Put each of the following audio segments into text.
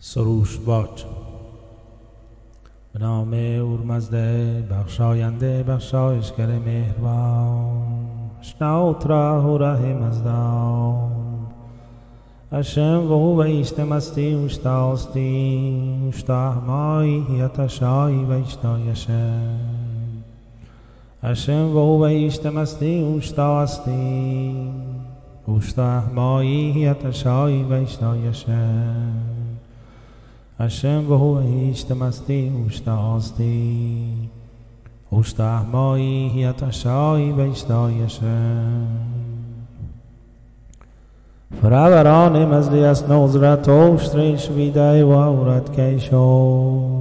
سروش باج به نام اورمزده بخشاینده بخشایشگر مهربان. شناوت راه و ره مزدان. اشم و هو ایشت مستی اوشتاستی اوشتا احمایی یتشایی و ایشتا یشم اشم و هو ایشت مستی اوشتاستی اوشتا احمایی یتشایی و اشم و هو ایشت مستی اوشتا آستی. اوشتا احمایی یتشایی و ایشتا یشم فروران مزلی از نوزرت اوشتریش ویدای و اورت کیشو.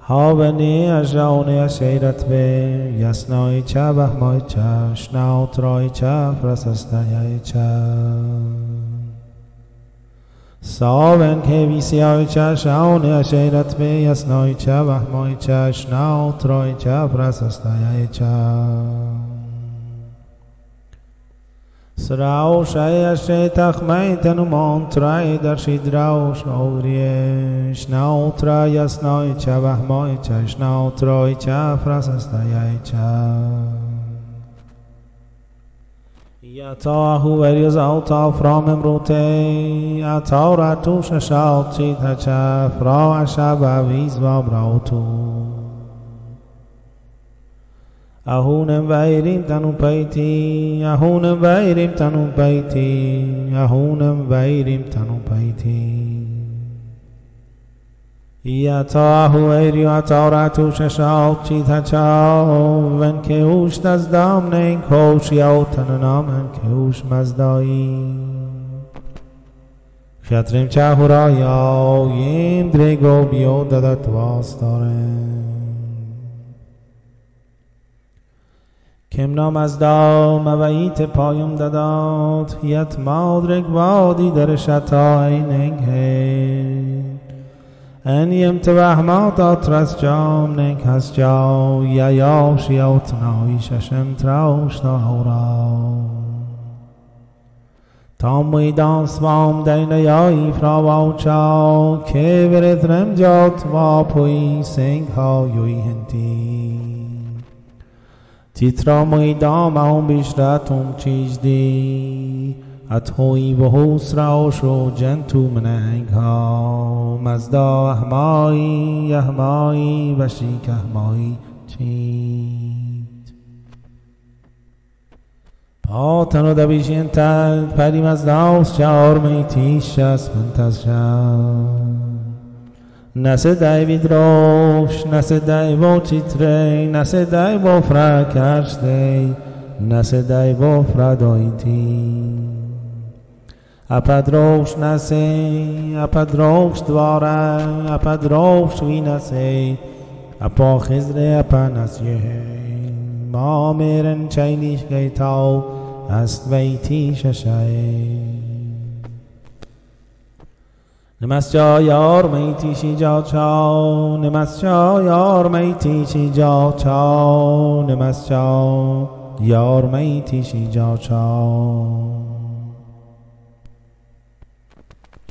هاونی اجاونی اشیرت به یسنای چه بهمای چه شناوت رای چه فرسستای چه. ساون که ویسیای چه شاونی اشیرت به یسنای چه بهمای چه شناوت رای چه فرسستای چه سراوش اشی تخمی تنو مانترای در شیدراوش اوریش ناوترا یسنای چه بهمای چش ناوترای چه فرسستای چه یتا هو وریز اوتا فرام امروته یتا را تو ششاو چی تچا فرا عشب ویز و براوتو اهونم ویریم تنو پیتی اهونم ویریم تنو پیتی اهونم ویریم تنو پیتی. یتا هویری و تارتو ششاو چی تچاو ون که اوش نزدام نین کوش یا تننامن که اوش مزدایی شتریم چه هرایا یم درگو بیو دادت واستارم کم نام از دام ویت پایم دادات یت مادرک وادی در شتا اینگ ان یم تو احماد آترس جام هست جاو یا یاش یوت نایی ششم تراوش تا هورا تا میدان سوام دین یایی فرا واو چاو که ورد رم جات وا پوی سنگ ها یوی هنتی تیترا میدام هم بیشترتم چیزدی اتهوی و حسراش و جنتو مننگ ها مزدا احمایی احمایی و شیک احمایی چید پاتن و دبیشین تل پری مزداوس چار میتیش از منتز شد نسه vidroš, nase daj vočitrej, nase daj vo frakaštej, nase daj vo fradojti. A padroš nase, a vinase, a po chizre a panasje. ما میرن چینیش گیتاو است ویتی ششای نمسجا یار میتی شی جا چاو نمسجا یار میتی شی جا چاو نمسجا یار میتی شی جا چاو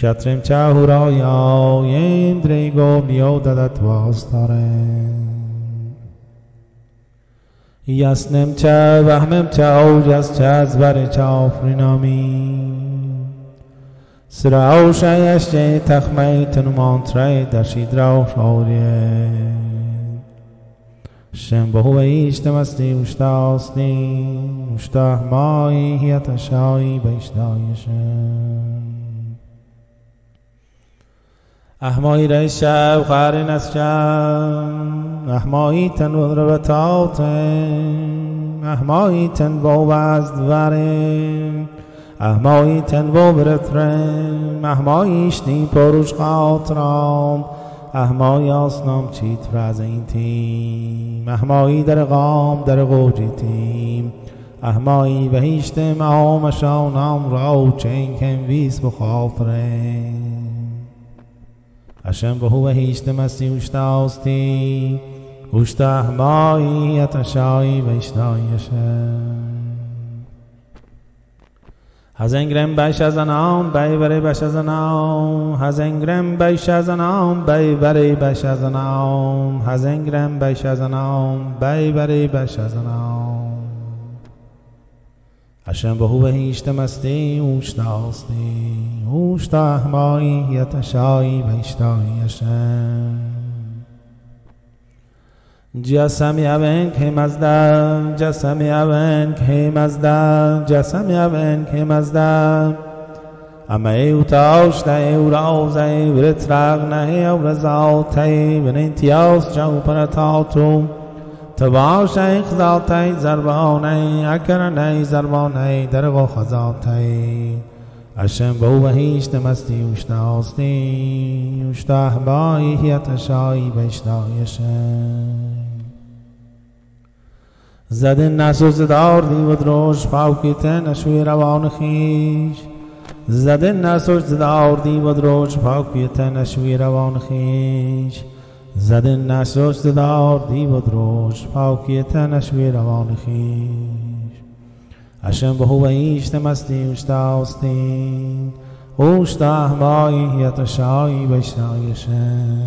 چه یم دریگو بیو دادت واستارم یسنم چه وهمم چه اوجز چه از بر چه آفرینامی سراوش یشته تخمی تنومان ترای در شیدراوش آوریه شم به هو ایشت مستی اوشتا آستی اوشتا احمایی هیت شایی به اشتایشم احمایی رای شب خارن از شب. احمایی تن و ربطاوتن احمایی تن با وزد ورن احمایی تنو برترم احماییش نی پروش خاطرام. احمای آسنام چیت فرز این تیم. احمایی در قام در قوجی تیم. احمایی بهیشت مهامشانم را چین کن ویس بخاطره اشم به هو هیشت مستی وشتاستی وشت احمایی اتشایی بشتایشم هزنگرم بیش از آن بی بری بیش از آن هزنگرم بیش از آن بی بری بیش از آن هزنگرم بیش از آن بی بری بیش از آن اشم به هو هیشت مستی اوشتاستی اوشت احمایی یتشایی بیشتایی اشم جسمی اون که مزدم جسمی اون که مزدم جسمی اون که مزدم اما ایو تاشت ایو راوز ایو رترق نه ایو رزاوت ایو نینتیاس جو پرتاتو تباش ایخ ذاتی زربانی اکرنی زربانی درغو خزاتی اشم بو بهیشت مستی اوشتاستی اوشتا احبایی هیتشایی بشتایشم زده نسو زدار دی و دروش پاوکیته نشوی روان خیش۔ زده نسو زدار دی و دروش پاوکیته نشوی روان خیش۔ زده نسو زدار دی و دروش پاوکیته نشوی روان خیش. اشم به هو ایشت مستی اوشتاستی اوشتا احمایی یتشایی بشایشم